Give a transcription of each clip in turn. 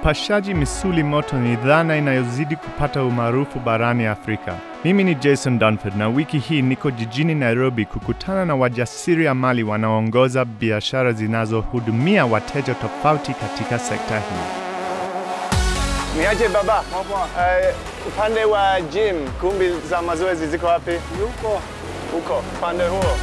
Upashaji misuli moto ni dhana inayozidi kupata umaarufu barani Afrika. Mimi ni Jason Dunford na wiki hii niko jijini Nairobi kukutana na wajasiri wa mali wanaoongoza biashara zinazohudumia wateja tofauti katika sekta hii. Niaje baba? Uh, upande wa gym, kumbi za mazoezi ziko wapi? Yuko Huko, upande huo.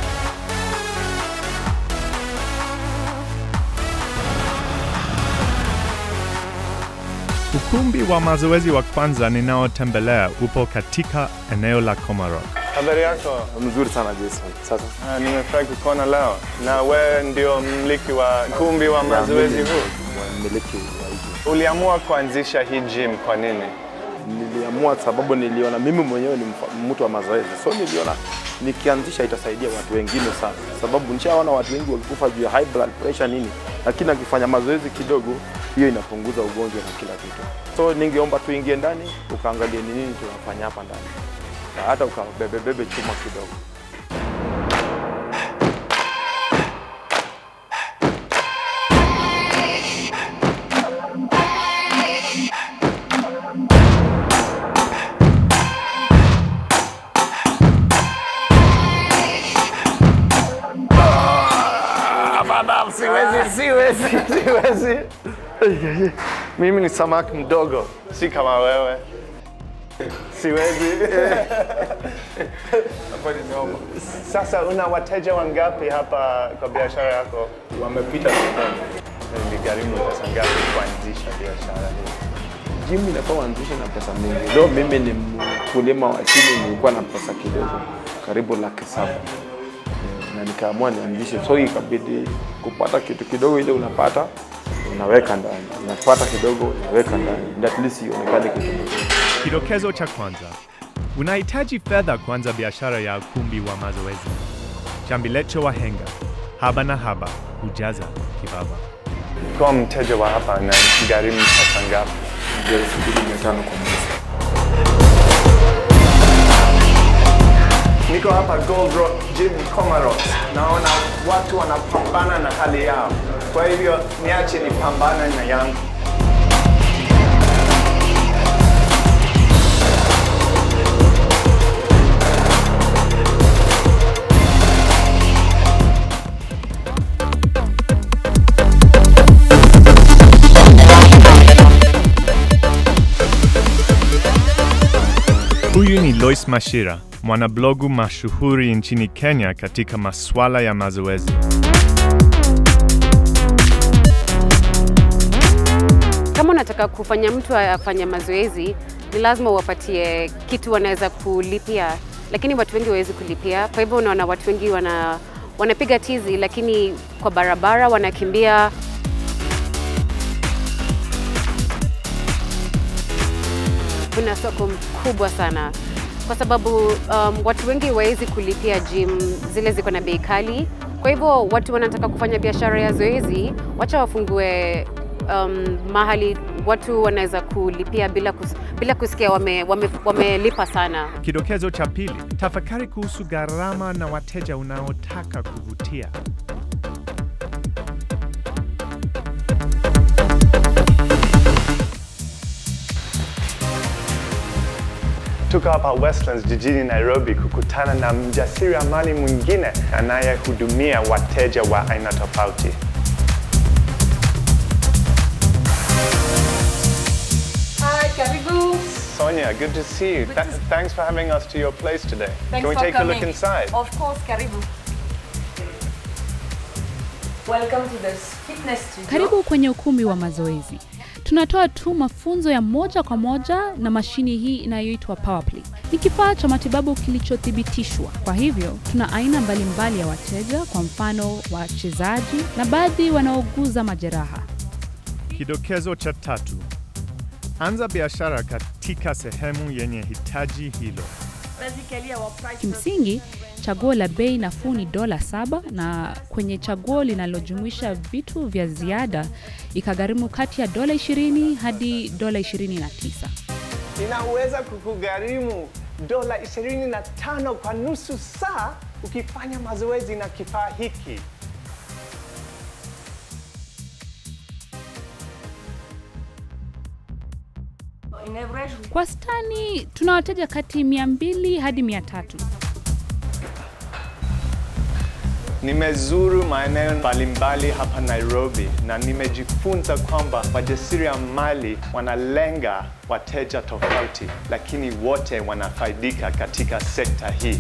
Ukumbi wa mazoezi wa kwanza ninaotembelea upo katika eneo la komaro Habari yako? mzuri sana Jason. Sasa Uh, nimefurahi kukuona leo. Na wewe ndio mmiliki wa ukumbi wa mazoezi huu? mmiliki wa hiki. Uliamua kuanzisha hii gym kwa nini? Niliamua sababu niliona mimi mwenyewe ni mtu wa mazoezi, so niliona nikianzisha itasaidia watu wengine sana, sababu nishaona watu wengi wakikufa juu ya high blood pressure nini, lakini akifanya mazoezi kidogo, hiyo inapunguza ugonjwa na kila kitu. So ningeomba tuingie ndani ukaangalie ni nini tunafanya hapa ndani, hata ukabebebebe chuma kidogo. Siwezi, siwezi. Mimi ni samaki mdogo, si kama wewe. Siwezi. Sasa una wateja wangapi hapa kwa biashara yako? Wamepita Iligharimu pesa ngapi kuanzisha biashara hii? Jimmy inafaa uanzishe na pesa mingi. Leo mimi ni mkulima wa chini, nilikuwa na pesa kidogo, karibu laki saba na nikaamua nianzishe, so ikabidi kupata kitu kidogo, ile unapata unaweka ndani, unapata kidogo unaweka ndani, ndio at least ionekane kitu. Kidokezo cha kwanza, unahitaji fedha kuanza biashara ya ukumbi wa mazoezi. Chambilecho wahenga, haba na haba hujaza kibaba. Kwa mteja wa hapa na gharimu pesa ngapi? Elfu mbili mia tano kwa mwezi. Niko hapa Gold Rock Gym Comoros. Naona watu wanapambana na hali yao, kwa hivyo niache nipambane na yangu. Huyu ni Lois Mashira, mwanablogu mashuhuri nchini Kenya katika masuala ya mazoezi. Kama unataka kufanya mtu afanye mazoezi, ni lazima uwapatie kitu wanaweza kulipia, lakini watu wengi hawawezi kulipia. Kwa hivyo unaona watu wengi wana wanapiga tizi, lakini kwa barabara wanakimbia. Kuna soko mkubwa sana kwa sababu um, watu wengi hawawezi kulipia gym zile ziko na bei kali. Kwa hivyo watu wanataka kufanya biashara ya zoezi, wacha wafungue um, mahali watu wanaweza kulipia bila, kus, bila kusikia wamelipa wame, wame sana. Kidokezo cha pili, tafakari kuhusu gharama na wateja unaotaka kuvutia. Tuko hapa Westlands jijini Nairobi kukutana na mjasiriamali mwingine anayehudumia wateja wa aina tofauti. Hi, karibu. Sonia, good to see you. Th- thanks for having us to your place today. Thanks Can we for take a look inside? Of course, karibu. Welcome to this fitness studio. Karibu kwenye ukumbi wa mazoezi. Tunatoa tu mafunzo ya moja kwa moja na mashini hii inayoitwa Powerplay. Ni kifaa cha matibabu kilichothibitishwa. Kwa hivyo, tuna aina mbalimbali ya wateja, kwa mfano wachezaji na baadhi wanaoguza majeraha. Kidokezo cha tatu, anza biashara katika sehemu yenye hitaji hilo. Kimsingi, chaguo la bei nafuu ni dola saba na kwenye chaguo linalojumuisha vitu vya ziada ikagharimu kati ya dola 20 hadi dola 29. Inaweza kukugharimu dola 25 kwa nusu saa ukifanya mazoezi na kifaa hiki. Kwa stani tuna wateja kati mia mbili hadi mia tatu. Nimezuru maeneo mbalimbali hapa Nairobi na nimejifunza kwamba wajasiriamali wanalenga wateja tofauti, lakini wote wanafaidika katika sekta hii.